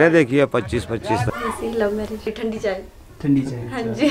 ने देखी है पच्चीस पच्चीस ऐसी लव मैरिज ठंडी चाय। ठंडी चाहिए हाँ जी।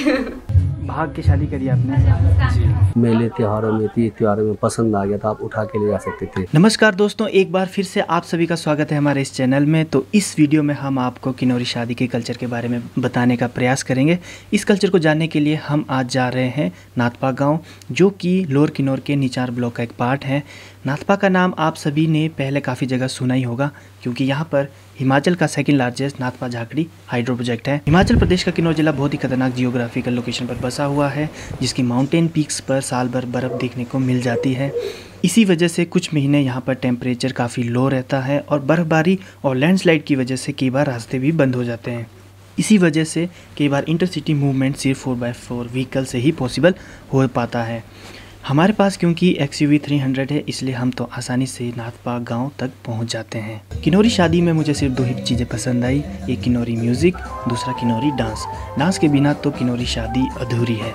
भाग की शादी करी आपने। मेले त्योहारों में तीज त्योहारों में पसंद आ गया तो आप उठा के ले जा सकते थे। नमस्कार दोस्तों एक बार फिर से आप सभी का स्वागत है हमारे इस चैनल में। तो इस वीडियो में हम आपको किन्नौरी शादी के कल्चर के बारे में बताने का प्रयास करेंगे। इस कल्चर को जानने के लिए हम आज जा रहे हैं नाथपा गाँव जो कि लोअर किन्नौर के निचार ब्लॉक का एक पार्ट है। नाथपा का नाम आप सभी ने पहले काफ़ी जगह सुना ही होगा, क्योंकि यहाँ पर हिमाचल का second largest Nathpa Jhakri hydro project है। हिमाचल प्रदेश का किन्नौर जिला बहुत ही खतरनाक जियोग्राफिकल लोकेशन पर बसा हुआ है, जिसकी माउंटेन पीक्स पर साल भर बर्फ़ देखने को मिल जाती है। इसी वजह से कुछ महीने यहाँ पर टेम्परेचर काफ़ी लो रहता है और बर्फ़बारी और लैंडस्लाइड की वजह से कई बार रास्ते भी बंद हो जाते हैं। इसी वजह से कई बार इंटरसिटी मूवमेंट सिर्फ़ फोर बाई फोर व्हीकल से ही पॉसिबल हो पाता है। हमारे पास क्योंकि एक्स यू थ्री हंड्रेड है, इसलिए हम तो आसानी से नाथपा गाँव तक पहुँच जाते हैं। किन्नौरी शादी में मुझे सिर्फ़ दो ही चीज़ें पसंद आई एक किन्नौरी म्यूज़िक दूसरा किन्नौरी डांस डांस के बिना तो किन्नौरी शादी अधूरी है।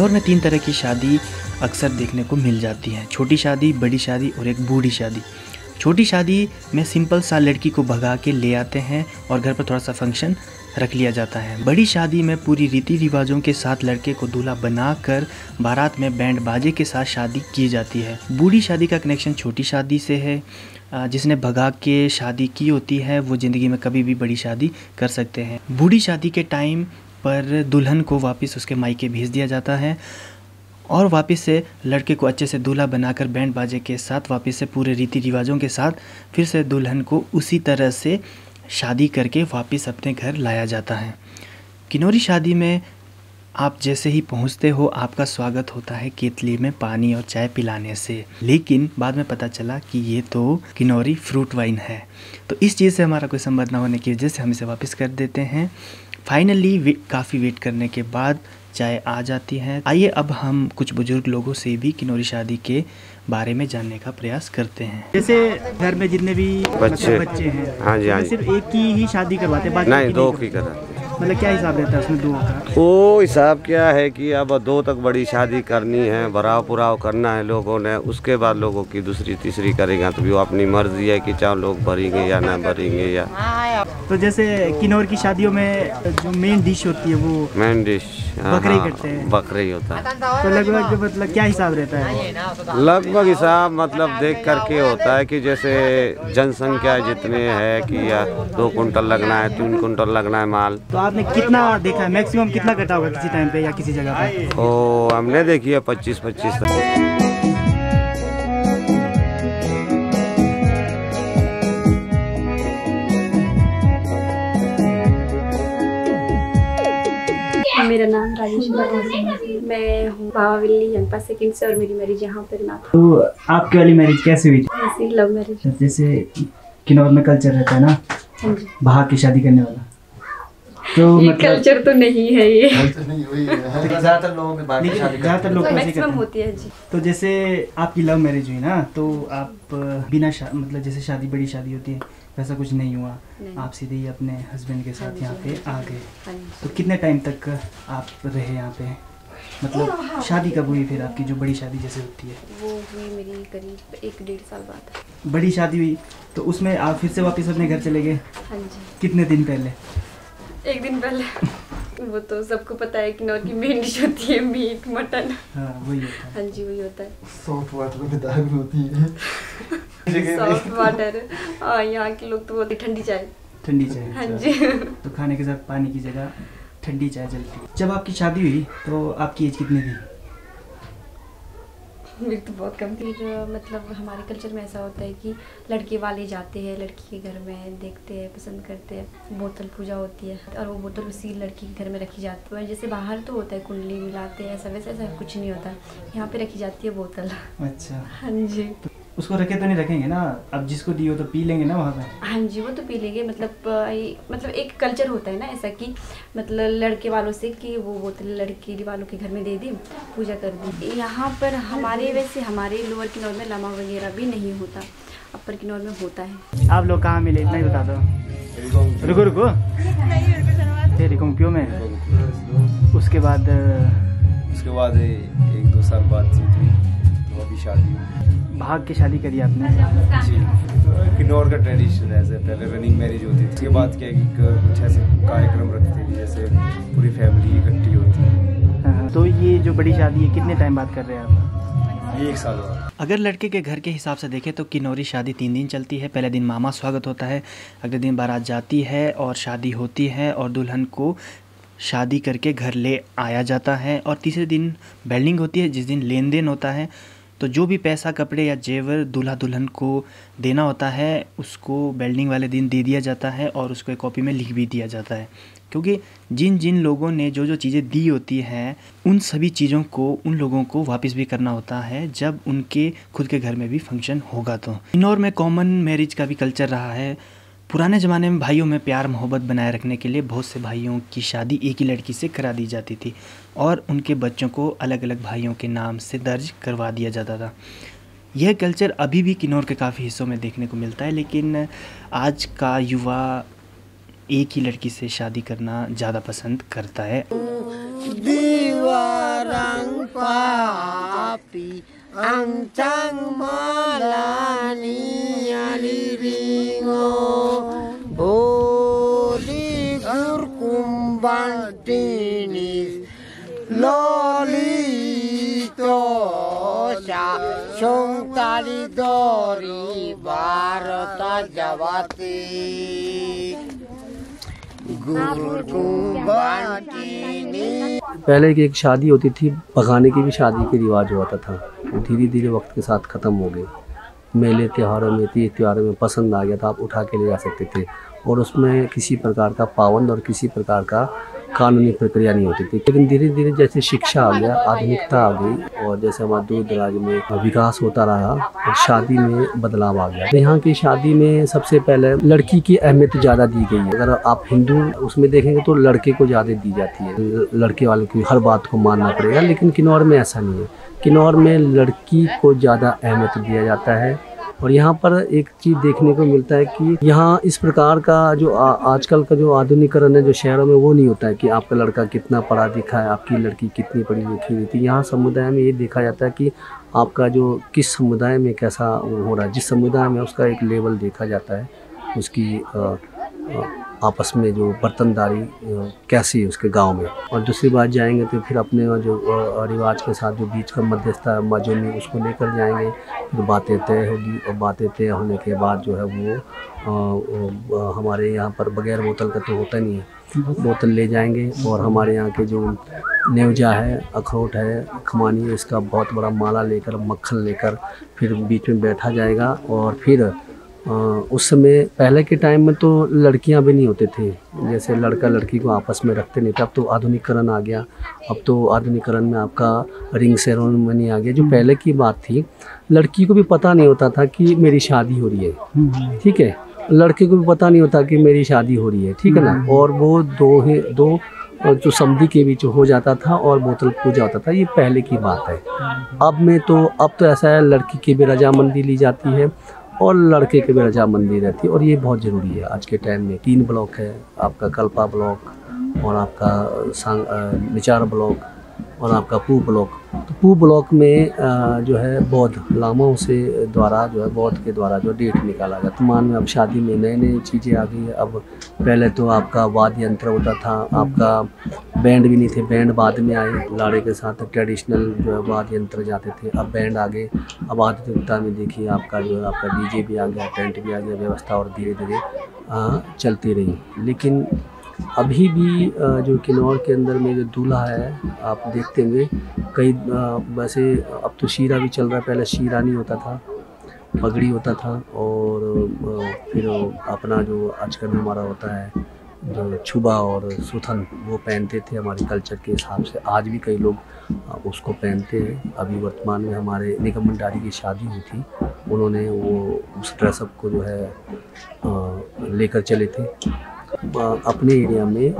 किन्नौर में तीन तरह की शादी अक्सर देखने को मिल जाती है। छोटी शादी, बड़ी शादी और एक बूढ़ी शादी। छोटी शादी में सिंपल सा लड़की को भगा के ले आते हैं और घर पर थोड़ा सा फ़ंक्शन रख लिया जाता है। बड़ी शादी में पूरी रीति रिवाजों के साथ लड़के को दूल्हा बनाकर बारात में बैंड बाजे के साथ शादी की जाती है। बूढ़ी शादी का कनेक्शन छोटी शादी से है। जिसने भगा के शादी की होती है, वो ज़िंदगी में कभी भी बड़ी शादी कर सकते हैं। बूढ़ी शादी के टाइम पर दुल्हन को वापस उसके मायके भेज दिया जाता है और वापस से लड़के को अच्छे से दूल्हा बनाकर बैंड बाजे के साथ वापस से पूरे रीति रिवाजों के साथ फिर से दुल्हन को उसी तरह से शादी करके वापस अपने घर लाया जाता है। किन्नौरी शादी में आप जैसे ही पहुँचते हो, आपका स्वागत होता है केतली में पानी और चाय पिलाने से। लेकिन बाद में पता चला कि ये तो किन्नौरी फ्रूट वाइन है। तो इस चीज़ से हमारा कोई संबंध ना होने की वजह से हम इसे वापस कर देते हैं। फाइनली वे, काफ़ी वेट करने के बाद चाय आ जाती है। आइए अब हम कुछ बुज़ुर्ग लोगों से भी किन्नौरी शादी के बारे में जानने का प्रयास करते हैं। जैसे घर में जितने भी बच्चे। बच्चे हैं हाँ जी हाँ जी। सिर्फ़ एक की ही शादी करवाते हैं बाकी नहीं दो की करा मतलब क्या हिसाब रहता है उसमें दो का? वो हिसाब क्या है कि अब दो तक बड़ी शादी करनी है भराव पुराव करना है लोगों ने उसके बाद लोगों की दूसरी तीसरी करेगा तो भी वो अपनी मर्ज़ी है कि चाहे लोग भरेंगे या ना भरेंगे या तो जैसे किन्नौर की शादियों में जो मेन डिश होती है वो मेन डिश बकरे ही करते हैं। बकरे ही होता है। तो लगभग मतलब क्या हिसाब रहता है? लगभग हिसाब मतलब देख करके होता है कि जैसे जनसंख्या जितने है कि या दो कुंटल लगना है तीन कुंटल लगना है माल। तो आपने कितना देखा है? मैक्सिमम कितना कटा होगा किसी टाइम पे या किसी जगह पे? तो हमने देखी है पच्चीस पच्चीस तक। मैं हूँ बाबा विल्ली जनपद सेकंड से और मेरी मैरिज यहाँ पर ना तो आपकी वाली मैरिज कैसे हुई? थी ऐसी लव मैरिज जैसे किन्नौर में कल्चर रहता है ना हाँ भाग की शादी करने वाला। तो ये मतलब कल्चर तो नहीं है ये। ज़्यादातर लोगों में बाकी शादी ज़्यादातर लोग तो मैक्सिमम होती है जी। तो जैसे आपकी लव मैरिज हुई ना तो आप बिना मतलब जैसे शादी बड़ी शादी होती है वैसा कुछ नहीं हुआ। नहीं। आप सीधे ही अपने हस्बैंड के साथ यहाँ पे आ गए। हाँ तो कितने टाइम तक आप रहे यहाँ पे? मतलब शादी कब हुई फिर आपकी? जो बड़ी शादी जैसे होती है। वो हुई मेरी करीब एक डेढ़ साल बाद। बड़ी शादी हुई तो उसमें आप फिर से वापस अपने घर चले गए? हाँ कितने दिन पहले? एक दिन पहले। वो तो सबको पता है कि नौर की मेन डिश होती है मीट मटन हाँ वही होता है। हाँ जी वही होता है। सॉफ्ट वाटर में दाग होती है। सॉफ्ट वाटर हाँ यहाँ के लोग तो बोलते ठंडी चाय। ठंडी चाय हाँ अच्छा। जी। तो खाने के साथ पानी की जगह ठंडी चाय चलती जब आपकी शादी हुई तो आपकी एज कितनी थी? मेरी तो बहुत कम थी। फिर मतलब हमारे कल्चर में ऐसा होता है कि लड़के वाले जाते हैं लड़की के घर में देखते हैं पसंद करते हैं बोतल पूजा होती है और वो बोतल उसी लड़की के घर में रखी जाती है। जैसे बाहर तो होता है कुंडली मिलाते हैं ऐसा वैसे ऐसा कुछ नहीं होता। यहाँ पे रखी जाती है बोतल। अच्छा। हाँ जी। उसको रखे तो नहीं रखेंगे ना? अब जिसको दियो तो पी लेंगे ना वहाँ पे? हाँ जी वो तो पी लेंगे। मतलब मतलब एक कल्चर होता है ना ऐसा कि मतलब लड़के वालों से कि वो बोतल लड़के वालों के घर में दे दी पूजा कर दी। यहाँ पर हमारे वैसे हमारे लोअर किन्नौर में लमा वगैरह भी नहीं होता। अपर किन्नौर में होता है। आप लोग कहाँ मिले? इतना ही बता दो। रुको रुको। ये रिकोंपियो में उसके बाद उसके बाद एक दो साल बातचीत हुई तो अभी शादी हुई। भाग के शादी करी आपने। जी। किन्नौर का ट्रेडिशन है पहले रनिंग मैरिज होती थी उसके बाद क्या है कि कुछ ऐसे कार्यक्रम रखते थे जैसे पूरी फैमिली इकट्ठी होती है हाँ, तो ये जो बड़ी शादी है कितने टाइम बाद कर रहे हैं आप? एक साल हुआ अगर लड़के के घर के हिसाब से देखें तो किन्नौरी शादी तीन दिन चलती है पहले दिन मामा स्वागत होता है अगले दिन बारात जाती है और शादी होती है और दुल्हन को शादी करके घर ले आया जाता है और तीसरे दिन बेल्डिंग होती है जिस दिन लेन देन होता है तो जो भी पैसा, कपड़े या जेवर दूल्हा दुल्हन को देना होता है, उसको बेल्डिंग वाले दिन दे दिया जाता है और उसको एक कॉपी में लिख भी दिया जाता है। क्योंकि जिन जिन लोगों ने जो जो चीज़ें दी होती हैं, उन सभी चीज़ों को, उन लोगों को वापस भी करना होता है, जब उनके खुद के घर में भी फ़ंक्शन होगा तो। इंदौर में कॉमन मैरिज का भी कल्चर रहा है। पुराने ज़माने में भाइयों में प्यार मोहब्बत बनाए रखने के लिए बहुत से भाइयों की शादी एक ही लड़की से करा दी जाती थी। और उनके बच्चों को अलग अलग भाइयों के नाम से दर्ज करवा दिया जाता था। यह कल्चर अभी भी किन्नौर के काफ़ी हिस्सों में देखने को मिलता है, लेकिन आज का युवा एक ही लड़की से शादी करना ज़्यादा पसंद करता है। पहले की एक शादी होती थी पकाने की भी शादी के रिवाज होता था धीरे धीरे वक्त के साथ ख़त्म हो गए। मेले, त्योहारों में, तीज त्योहारों में पसंद आ गया था, आप उठा के ले जा सकते थे। और उसमें किसी प्रकार का पाबंद और किसी प्रकार का कानूनी प्रक्रिया नहीं होती थी। लेकिन धीरे धीरे जैसे शिक्षा आ गया, आधुनिकता आ गई और जैसे हमारे दूर दराज में विकास होता रहा और शादी में बदलाव आ गया। यहाँ की शादी में सबसे पहले लड़की की अहमियत ज़्यादा दी गई है। अगर आप हिंदू उसमें देखेंगे तो लड़के को ज़्यादा दी जाती है। लड़के वाले की हर बात को मानना पड़ेगा, लेकिन किन्नौर में ऐसा नहीं है। किन्नौर में लड़की को ज़्यादा अहमियत दिया जाता है। और यहाँ पर एक चीज़ देखने को मिलता है कि यहाँ इस प्रकार का जो आ, आजकल का जो आधुनिकरण है जो शहरों में वो नहीं होता है कि आपका लड़का कितना पढ़ा लिखा है आपकी लड़की कितनी पढ़ी लिखी हुई थी। यहाँ समुदाय में ये देखा जाता है कि आपका जो किस समुदाय में कैसा हो रहा है जिस समुदाय में उसका एक लेवल देखा जाता है उसकी आ, अ, आपस में जो बर्तनदारी कैसी है उसके गाँव में? और दूसरी बात जाएँगे तो फिर अपने जो रिवाज के साथ जो बीच का मध्यस्थता मजोनी उसको लेकर जाएँगे। फिर बातें तय होगी और बातें तय होने के बाद जो है वो वो, हमारे यहाँ पर बगैर बोतल का तो होता नहीं है। बोतल ले जाएँगे और हमारे यहाँ के जो नेवजा है अखरोट है खमानी है इसका बहुत बड़ा माला लेकर मक्खन लेकर फिर बीच में बैठा जाएगा और फिर उस समय पहले के टाइम में तो लड़कियाँ भी नहीं होते थे। जैसे लड़का लड़की को आपस में रखते नहीं थे। अब तो आधुनिकरण आ गया। अब तो आधुनिकरण में आपका रिंग सेरेमनी आ गया जो पहले की बात थी। लड़की को भी पता नहीं होता था कि मेरी शादी हो रही है। ठीक है? लड़के को भी पता नहीं होता कि मेरी शादी हो रही है। ठीक है ना? और वो दो ही दो जो समधि के बीच हो जाता था और बोतल पूजा होता था ये पहले की बात है। अब में तो अब तो ऐसा है लड़की की भी रजामंदी ली जाती है। और लड़के के भी रजामंदी रहती। है और ये बहुत ज़रूरी है। आज के टाइम में तीन ब्लॉक है। आपका कल्पा ब्लॉक और आपका निचार ब्लॉक और आपका पू ब्लॉक। तो पू ब्लॉक में जो है बौद्ध लामाओं से द्वारा, जो है बौद्ध के द्वारा जो डेट निकाला गया। तो मान में अब शादी में नई नई चीज़ें आ गई है अब पहले तो आपका वाद्य यंत्र होता था, आपका बैंड भी नहीं थे, बैंड बाद में आए लाड़े के साथ ट्रेडिशनल जो है वाद्य यंत्र जाते थे, अब बैंड आ गए। अब आधुनिकता में देखिए आपका जो है, आपका डीजे भी आ गया, टेंट भी आ गया, व्यवस्था और धीरे धीरे चलती रही। लेकिन अभी भी जो किन्नौर के अंदर में जो दूल्हा है, आप देखते होंगे, कई वैसे अब तो शीरा भी चल रहा है, पहले शीरा नहीं होता था, पगड़ी होता था और फिर अपना जो आजकल हमारा होता है, जो छुबा और सुथन, वो पहनते थे हमारे कल्चर के हिसाब से। आज भी कई लोग उसको पहनते हैं। अभी वर्तमान में हमारे निगम भंडारी की शादी हुई थी, उन्होंने वो उस ड्रेसअप को जो है लेकर चले थे। अपने एरिया में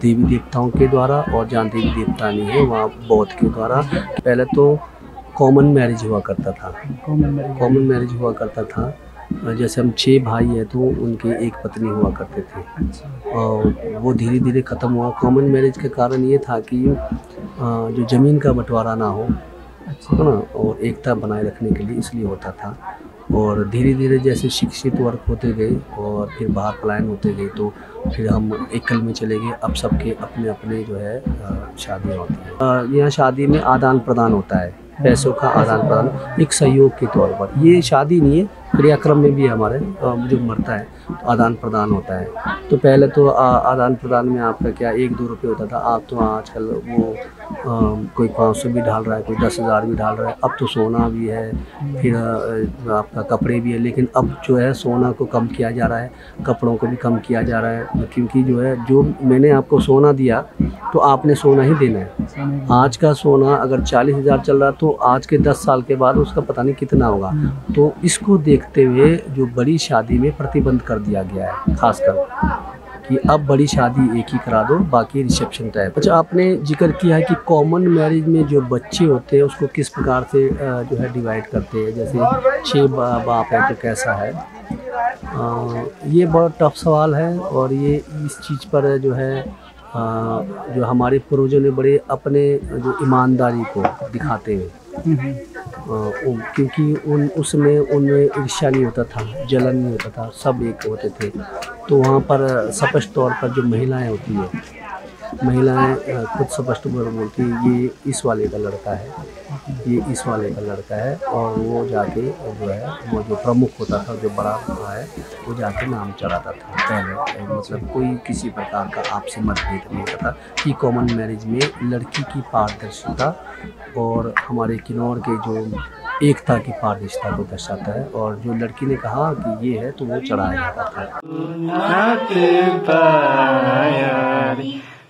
देवी देवताओं के द्वारा और जहाँ देवी देवता नहीं है वहाँ बौद्ध के द्वारा पहले तो कॉमन मैरिज हुआ करता था। कॉमन मैरिज हुआ करता था। जैसे हम छः भाई हैं तो उनकी एक पत्नी हुआ करते थे। और वो धीरे धीरे ख़त्म हुआ। कॉमन मैरिज का कारण ये था कि जो ज़मीन का बंटवारा ना हो है ना? और एकता बनाए रखने के लिए इसलिए होता था। और धीरे धीरे जैसे शिक्षित वर्ग होते गए और फिर बाहर पलायन होते गए तो फिर हम एकल में चले गए। अब सबके अपने अपने जो है शादी शादियाँ होती हैं। यहाँ शादी में आदान प्रदान होता है, पैसों का आदान प्रदान एक सहयोग के तौर पर। ये शादी नहीं है क्रियाक्रम में भी हमारे जो मरता है तो आदान प्रदान होता है। तो पहले तो आ, आदान प्रदान में आपका क्या एक दो रुपये होता था आप तो आजकल वो अ, कोई पाँच सौ भी डाल रहा है कोई दस हज़ार भी डाल रहा है अब तो सोना भी है फिर आपका कपड़े भी है लेकिन अब जो है सोना को कम किया जा रहा है कपड़ों को भी कम किया जा रहा है क्योंकि जो है जो मैंने आपको सोना दिया तो आपने सोना ही देना है। आज का सोना अगर चालीस हज़ार चल रहा तो आज के दस साल के बाद उसका पता नहीं कितना होगा। तो इसको देखते हुए जो बड़ी शादी में प्रतिबंध कर दिया गया है खासकर कि अब बड़ी शादी एक ही करा दो बाकी रिसेप्शन टाइप अच्छा आपने ज़िक्र किया है कि कॉमन मैरिज में जो बच्चे होते हैं उसको किस प्रकार से जो है डिवाइड करते हैं? जैसे छः बाप है तो कैसा है? अ, ये बहुत टफ सवाल है और ये इस चीज़ पर जो है जो हमारे पूर्वजों ने बड़े अपने जो ईमानदारी को दिखाते हुए क्योंकि उन उसमें उनमें ईर्ष्या नहीं होता था, जलन नहीं होता था, सब एक होते थे। तो वहाँ पर स्पष्ट तौर पर जो महिलाएँ होती है महिलाएँ खुद स्पष्ट बोलती ये इस वाले का लड़का है, ये इस वाले का लड़का है। और वो जाके जो है, वो जो प्रमुख होता था, जो बड़ा हुआ है, वो जाके नाम चढ़ाता था पहले। मतलब कोई किसी प्रकार का आपसी मतभेद नहीं होता था कि कॉमन मैरिज में लड़की की पारदर्शिता और हमारे किन्नौर के जो एकता की पारदर्शिता को दर्शाता है। और जो लड़की ने कहा कि ये है तो वो चढ़ाया जाता था।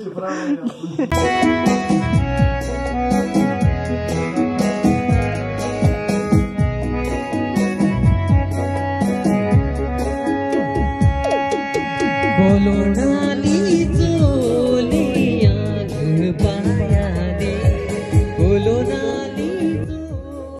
noite pra amanhã.